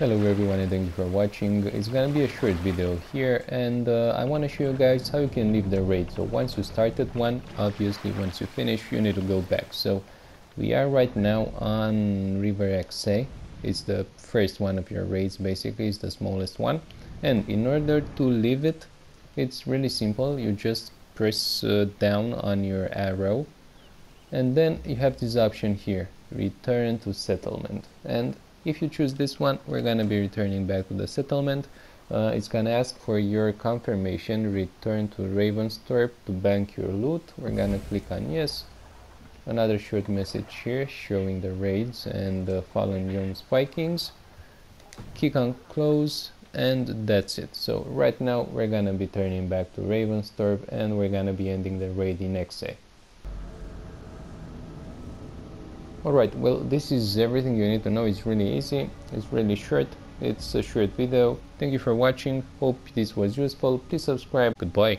Hello everyone and thank you for watching. It's gonna be a short video here and uh, I want to show you guys how you can leave the raid. So once you started one, obviously once you finish you need to go back. So we are right now on River Exe. It's the first one of your raids basically, it's the smallest one. And in order to leave it, it's really simple. You just press uh, down on your arrow and then you have this option here, return to settlement. And if you choose this one, we're gonna be returning back to the settlement. Uh, it's gonna ask for your confirmation, return to Ravensthorpe to bank your loot. We're gonna click on yes. Another short message here showing the raids and the fallen Vikings. Click on close and that's it. So right now we're gonna be turning back to Ravensthorpe and we're gonna be ending the raid in Exe. Alright, well this is everything you need to know. It's really easy, it's really short, it's a short video. Thank you for watching, hope this was useful. Please subscribe. Goodbye.